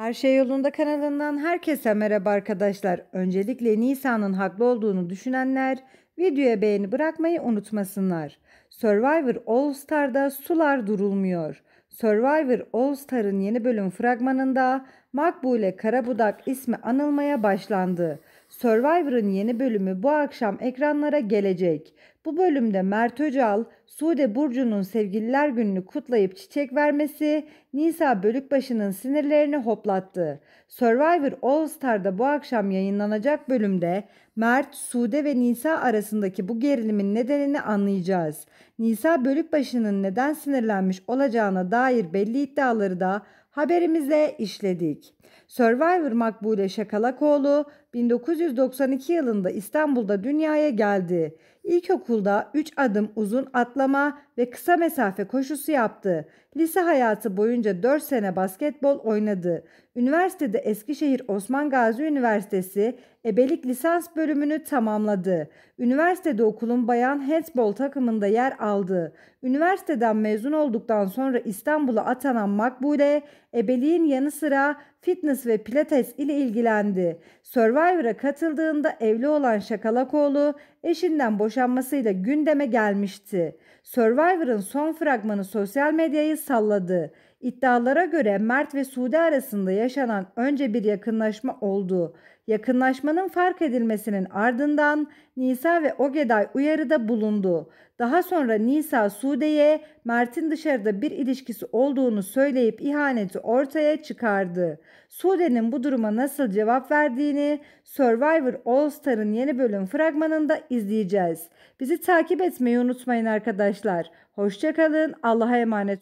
Her Şey Yolunda kanalından herkese merhaba arkadaşlar. Öncelikle Nisa'nın haklı olduğunu düşünenler videoya beğeni bırakmayı unutmasınlar. Survivor All Star'da sular durulmuyor. Survivor All Star'ın yeni bölüm fragmanında Makbule Karabudak ismi anılmaya başlandı. Survivor'ın yeni bölümü bu akşam ekranlara gelecek. Bu bölümde Mert Öcal, Sude Burcu'nun sevgililer gününü kutlayıp çiçek vermesi Nisa Bölükbaşı'nın sinirlerini hoplattı. Survivor All Star'da bu akşam yayınlanacak bölümde Mert, Sude ve Nisa arasındaki bu gerilimin nedenini anlayacağız. Nisa Bölükbaşı'nın neden sinirlenmiş olacağına dair belli iddiaları da haberimize işledik. Survivor Makbule Şakalakoğlu 1992 yılında İstanbul'da dünyaya geldi. İlkokulda 3 adım uzun atlama ve kısa mesafe koşusu yaptı. Lise hayatı boyunca 4 sene basketbol oynadı. Üniversitede Eskişehir Osman Gazi Üniversitesi ebelik lisans bölümünü tamamladı. Üniversitede okulun bayan handbol takımında yer aldı. Üniversiteden mezun olduktan sonra İstanbul'a atanan Makbule, ebeliğin yanı sıra fitness ve pilates ile ilgilendi. Survivor'a katıldığında evli olan Şakalakoğlu eşinden boşanmasıyla gündeme gelmişti. Survivor'ın son fragmanı sosyal medyayı salladı. İddialara göre Mert ve Sude arasında yaşanan önce bir yakınlaşma oldu. Yakınlaşmanın fark edilmesinin ardından Nisa ve Ogeday uyarıda bulundu. Daha sonra Nisa Sude'ye Mert'in dışarıda bir ilişkisi olduğunu söyleyip ihaneti ortaya çıkardı. Sude'nin bu duruma nasıl cevap verdiğini Survivor All Star'ın yeni bölüm fragmanında izleyeceğiz. Bizi takip etmeyi unutmayın arkadaşlar. Hoşçakalın. Allah'a emanet